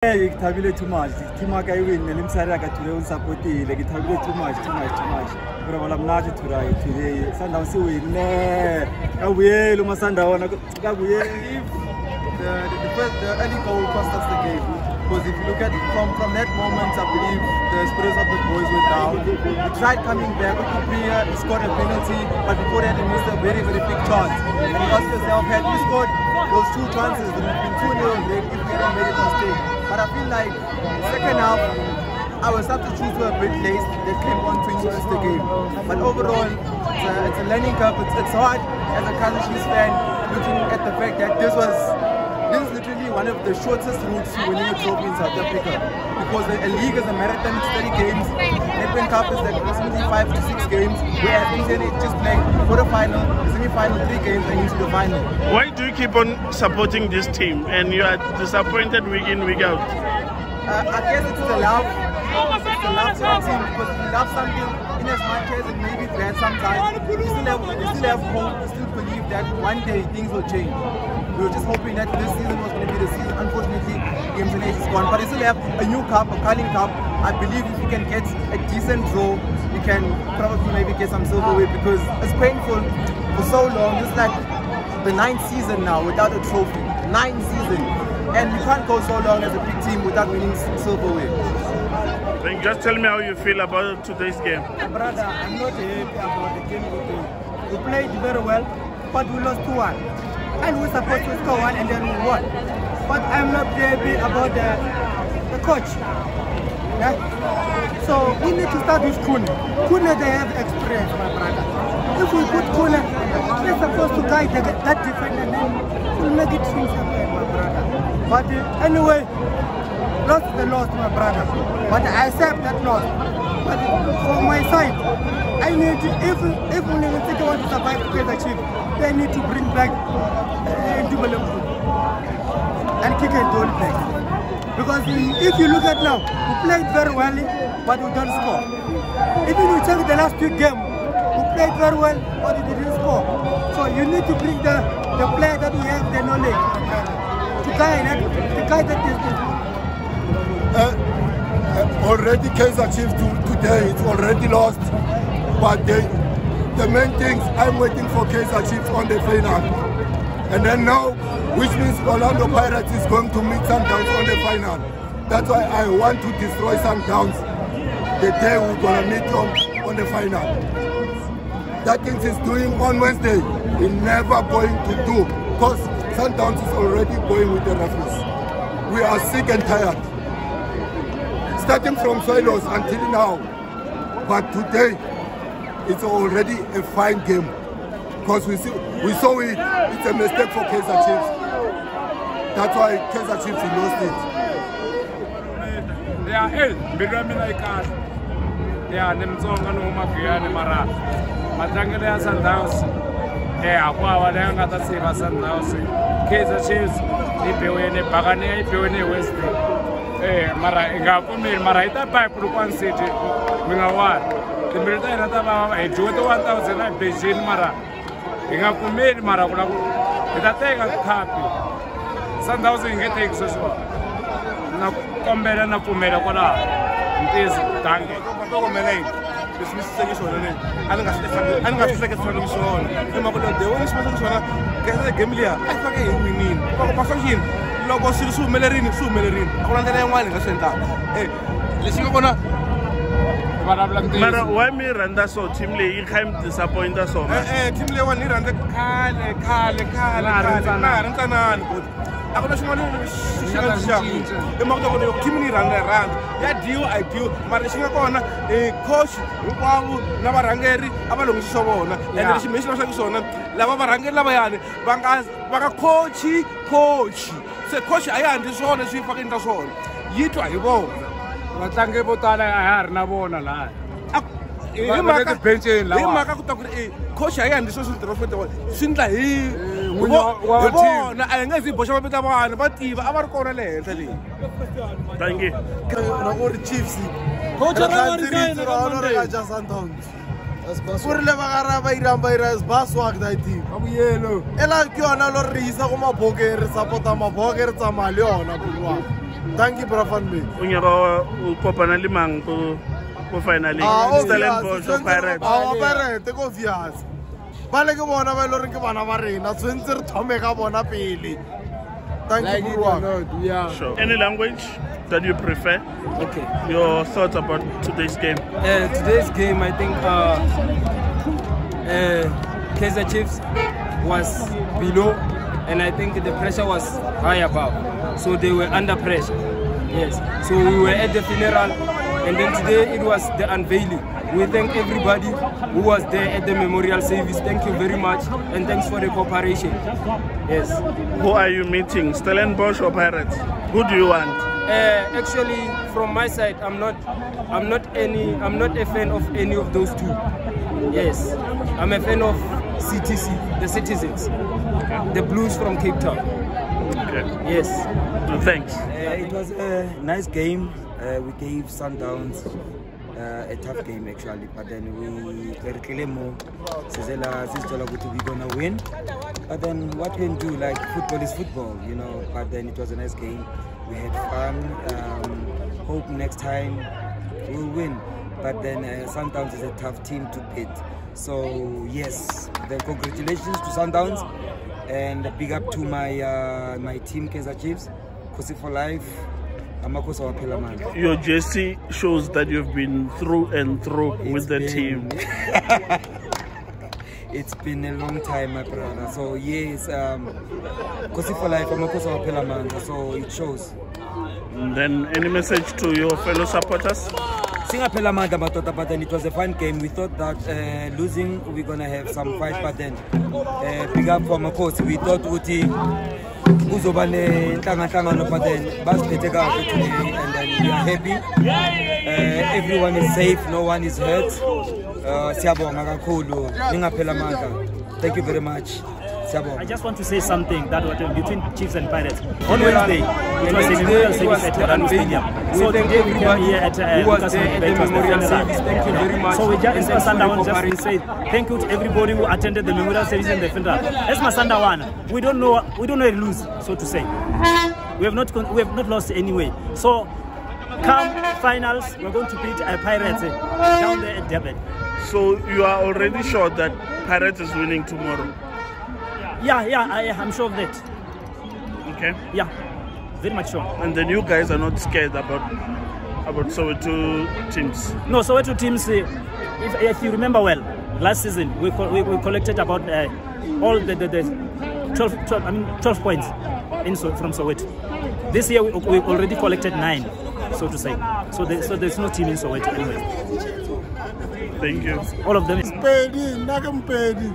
ke thabile too much team aka e win le msari aka today o supportile ke thabile too much too much too much gore bala mnate today today sundown se winne ka buyelo ma sundown ka buyelo the, the, first, the early goal cost us the game. Because if you look at from from that moment, I believe the spirits of the boys were down. We tried coming back. Kupria scored a penalty, but before that he missed a very very big chance. And cost yourself had we scored those two chances, it would have been two 0 if we hadn't made a mistake. But I feel like second half. Our substitutes were a bit late. They came on to influence the game. But overall, it's a, it's a learning curve. It's, it's hard as a Kaizer fan looking at the fact that this was this is literally one of the shortest routes to winning a trophy in South Africa because the, a league is a marathon, it's 30 games. Nedbank Cup is like approximately 5 to 6 games, whereas England is just playing quarter-final, the semi-final, 3 games and into the final. Why do you keep on supporting this team and you are disappointed week in, week out? Uh, I guess it's the love. It's the love for the team because we love something in as much as it may be bad sometimes. We still have, we still have hope, we still believe that one day things will change. We were just hoping that this season was going to be the season. Unfortunately, Games and Age is gone. But we still have a new cup, a Carling Cup. I believe if we can get a decent draw, we can probably maybe get some silverware because it's painful for so long. It's like the ninth season now without a trophy. Ninth season. And we can't go so long as a big team without winning silverware. Then just tell me how you feel about today's game. brother i'm not happy about the game we played we played very well but we lost 2-1 and we're supposed to score one and then we won but i'm not happy about the the coach yeah so we need to start with Khune. Khune they have experience my brother if we put Khune, they're supposed to guide the, that defender then we'll make it things happen my brother but uh, anyway lost the loss, my brother. But I accept that loss. But from my side, I need if if Union City want to survive to get the chief, they need to bring back uh, Dubalam and kick and goal back. Because if you look at now, we played very well, but we don't score. Even you check the last two games, we played very well, but we didn't score. So you need to bring the the player that we have the knowledge to guide to guide that distance. uh, uh, already Kaizer Chiefs to, today, it's already lost. But they, the main things, I'm waiting for Kaizer Chiefs on the final. And then now, which means Orlando Pirates is going to meet Sundowns on the final. That's why I want to destroy Sundowns the day we're going to meet them on the final. That things is doing on Wednesday, he's never going to do. Because Sundowns is already going with the referees. We are sick and tired starting from Silos until now. But today, it's already a fine game. Because we, see, we saw it, it's a mistake for Kaizer Chiefs. That's why Kaizer Chiefs lost it. ya eh mbilu ya mina yi kahle ya ni mutsonga ni huma guyani mara matlangelo ya sundowns. E hakwava leyi nga ta siva sundowns. Kaizer chiefs yi biwini bakani yi biwini hi western e mara hi nga pfumeli mara yi ta ba hi Polokwane City mi nga wani. Timbilu ta hina ta vava hi dyiwe ti one thousand a beijing mara hi nga pfumeli mara ku la ku hi ta teka khapi sundowns hi nge teki sweswiwani na kombela na pfumela kwalaho. Ntizi dange. Tokomeleni leswi mi swiseke swona le. A ni nga swi a ni nga swi hleketisangi swona hi mhaka leyo dewo ni swi vona swona kahle game liya a yi fake hi winini loko mafashini loko swilo swi humelerini swi humelerini. A ku na ndlela yin'wana hi nga swi endlaka. E lexi nga kona Mara why mi rhandza so? Team leyi yi kha yi mi disappointa so much? e team leyiwani ni yi rhandze khale khale khale Na ha ri ntsanani a ku na xin'wana xi nga xixaka i mhaka loko loko team ni yi rhandza yi rhandza ya dyiwa a yi dyiwa mara lexi nga kona i coach hinkwavo na varhangeri a va lunghisi swa vona ende lexi mi xi lavaka swona lava varhangeri lavayani va nga va nga cochi cochi se coach a yi handli swona leswi yi fake endla swona. Yi twa hi vona. Vatlangi vo tala a ha ri na vona laha hi mhaka hi ku ta ku ri e coach a yi handli sweswi switirho swo tiwa swi ndla hi hi n'winyi wa- vo- wa hi team. vona a hi nga zi hi boxa mavita vanhu va tiva a va ri kona le. Henhla leyi Thank you. na ku ri chiefs. Coach, re ra va tlhantse resign ritse ka ra ona re Monday. ka ja Sundowns ku ri le va ka ra ba irang ba ira ba swag that team Abuyelo. e la ke yona lo re isa go maboke re support-a maboke re tsamaya le yona bolwane thank you brafan o nyaka o kopana le mang ko ko finaleng stellenbosch o pirates. Aa pirate ko obvious ba le ke bona ba e le goreng ke bana ba rena tshwanetse re thome ka bona pele thank you it bro or wa ka. not, yeah. Sure. Any language that you prefer? Okay. Your thoughts about today's game? Uh, today's game, I think uh, uh, Kaizer Chiefs was below, and I think the pressure was high above. So they were under pressure. Yes. So we were at the funeral, and then today it was the unveiling. We thank everybody who was there at the memorial service. Thank you very much, and thanks for the cooperation. Yes. Who are you meeting? Stellenbosch or Pirates? Who do you want? Uh, actually, from my side, I'm not, I'm not any, I'm not a fan of any of those two. Yes, I'm a fan of CTC, the citizens, the Blues from Cape Town. Okay. Yes. Thanks. Uh, it was a nice game. Uh, we gave Sundowns uh, a tough game actually, but then we. Sizela sizithola ukuthi we gonna win. But then what we can do, like football is football, you know. But then it was a nice game. We had fun. Um, hope next time we'll win. But then uh, Sundowns is a tough team to beat. So yes, then congratulations to Sundowns and a big up to my uh, my team Kaizer Chiefs. Kosi for life. Amakosa waphela amandla. Your jersey shows that you've been through and through with the It's team. it's been a long time, my brother. So yes, um, Kosi for life. Amakosa waphela amandla. So it shows. And then any message to your fellow supporters? Singaphela amandla madoda, but then it was a fun game. We thought that uh, losing we're gonna have some fight, but then uh, big up for Makosi. We thought ukuthi kuzoba nenhlangahlangano, but then basiphethe kahle today, and then we are happy. Uh, everyone is safe, no one is hurt. Uh, siyabonga kakhulu. Ningaphela amandla. Thank you very much. I just want to say something that was between Chiefs and Pirates. On Wednesday, it was a memorial service was at the Terrano. Stadium. So today we came here at uh, who was Lucas the Mudebe, it was the memorial service. Thank you very much. So we just, And as thanks for just to say thank you to everybody who attended the memorial service and the funeral. As Masandawana, we don't know we don't know a lose, so to say. We have not we have not lost anyway. So come finals, we're going to beat uh, Pirates uh, down there at Durban. So you are already sure that Pirates is winning tomorrow? Yeah, yeah, I, I'm sure of that. Okay. Yeah, very much sure. And then you guys are not scared about about Soweto teams? No, Soweto teams, uh, if, if you remember well, last season we, we, we collected about uh, all the, the, the 12, 12, I mean 12 points in so, from Soweto. This year we, we already collected nine, so to say. So, so there's no team in Soweto anyway. Thank you. All of them. Is pedi nna ke mpedi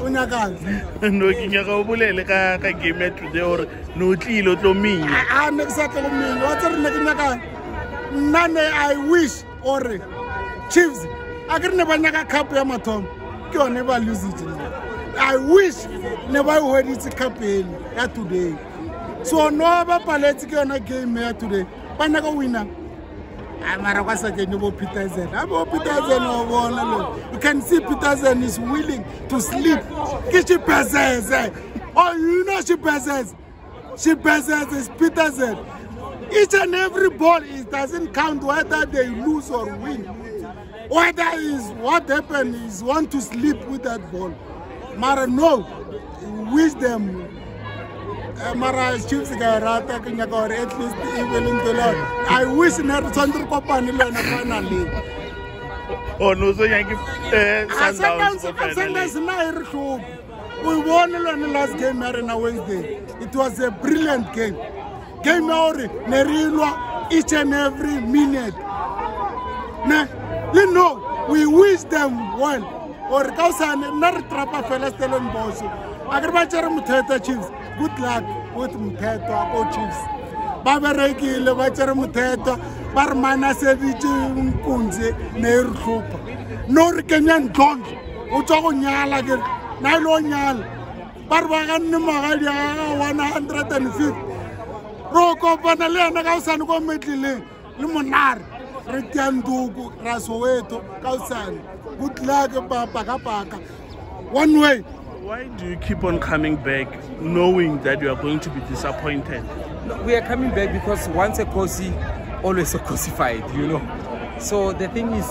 o nyakazi no ke nyaka o bolele ka ka game ya today gore ne o tlile o tlo minya a ne ke sa tle go mmele wa tse re ne ke nyakang? Nna ne i wish ore chiefs a ke re ne ba nyaka cup ya mathomo. Ke yone ba lositse i wish ne ba e hweditse cup ele ya today. So no ba paletse ke yona game ya today. Ba nyaka winang Ah, mara kwa sa kene bo peterson a ah, bo peterson wa bona lo. You can see peterson is willing to sleep. Ke xibezeze oh you know she xibezeze xibezeze is peterson each and every ball it doesn't count whether they lose or win. Whether is what happened is want to sleep with that ball. Mara no. Wish them mara chiefs ka e rata ke nyaka gore at least e be le ntho le i wish ne re tshwanetse re kopane le yone finaleng o no so nyake eh, Sundowns na e re tlhopo o e bone le yone last game ya rena wednesday. It was a brilliant game. Game ya gore ne re lwa each and every minute. Ne le no we wish them well. Gore ka osane nna re trapa fela stellenbosch. A ke re ba tšere mothetwa chiefs good luck with mothetwa ko chiefs ba berekile ba tšere mothetwa ba re manaseditše nkunzi ne e re tlhopha no re kenya ndlondlo o tswa go nyala ke re na ile o nyala. Ba re ba ganne magadi a one hundred and fifty. Ro kopana le yena ka osane ko metleleng le monare. Re tia nduku ra soweto ka osane good luck pakapaka one way Why do you keep on coming back knowing that you are going to be disappointed? we are coming back because once a Kosi, always a Kosified, you know. So the thing is,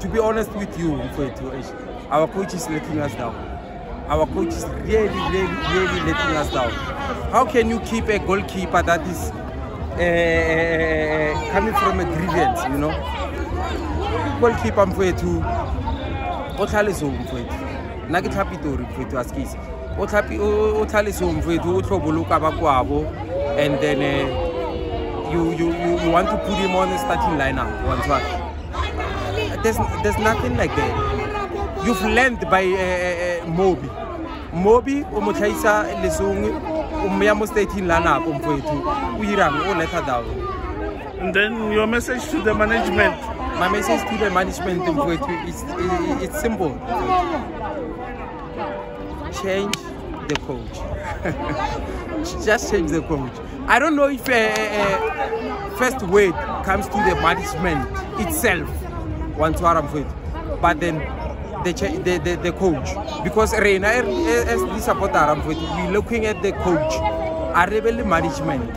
to be honest with you, our coach is letting us down. Our coach is really, really, really letting us down. How can you keep a goalkeeper that is uh, coming from a grievance, you know? Goalkeeper Mfowethu, o tlhale so mfowethu nna ke tlhapi tori o o- ba kwabo and then uh, you, you, you, you want to put him on the starting lineup there's, there's nothing like that. You've learned by uh, uh, mobi mobi o mo tlhaisa lesong o mmeya mo starting lineup mfowethu o irang o letha down. And then your message to the management. My message to the management is it's simple. Change the coach. Just change the coach. I don't know if uh, uh, first word comes to the management itself. Wantshwara mfowethu but then the, the, the, the coach. Because rena as the supporter mfowethu we looking at the coach. A re be le management.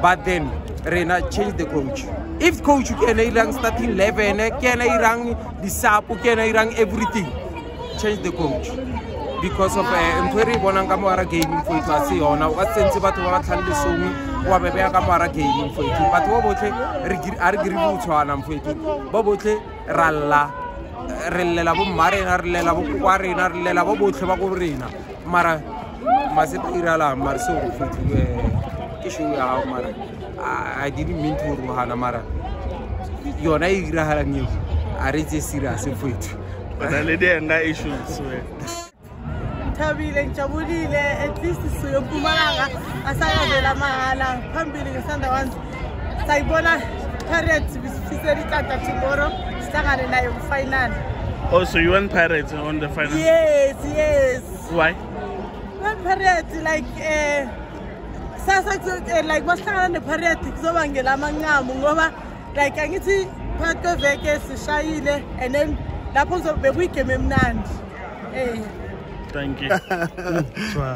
But then rena change the coach. If coach ke ena irang starting 11 ke ena irang disapo ke ena irang everything change the coach. Because of uh, ntho e re e bonang ka moara game mfoetho a se yona. O ka tsentse batho ba ba tlhale lesong wa bebeya ka moara game mfoetho batho ba botlhe ha re kry bo tshwana mfoetho ba botlhe ra lla re llela bo mma rena re llela bo kwa rena re llela bo botlhe ba ko rena. Mara mase ba iralang mara seo mfoetho ke show ya gago mara I- i didn't mean to rogana mara yona e iragalang eo a re tse serious mfoetho Banaledi anga issues wena. ngithabile ngijabulile. At least siyo mpumalanga asayavela mahala. Phambili ngesundowns sayibona pirates bisifisela itata tomorrow. Sihlangane nayo kufinal Oh, so you want Pirates on the final? yes yes. Why? pirates like eh sasa kuzo- eh, like basihlangana nepirates kuzobangela amancamo ngoba like angithi phakathi kweveke sishayile and then lapho kuzobe kuyigeme emnandi. Eh. Thank you.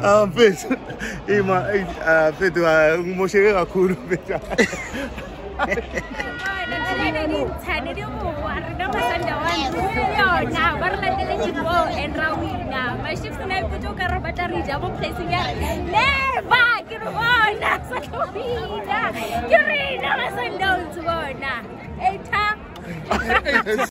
Ah mfethu ima ah mfethu ngimosheke kakhulu mfethu. yona ba re lateletse go and ra wina mashifo na ipotse o ka re batla re ja mo placing ya never ke re bona sa tlo wina ke rena ba sundowns bona. Eta